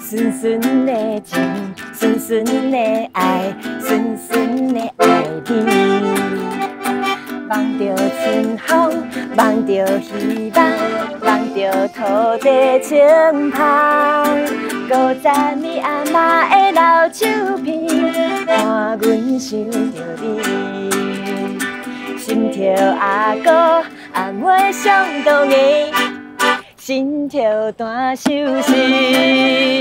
顺顺的情，顺顺的爱，顺顺的爱你。望着春风，望着希望，望着土地清芳。古早你阿妈的老手片，看阮想着你，阿哥阿妹上当个。心跳断手心。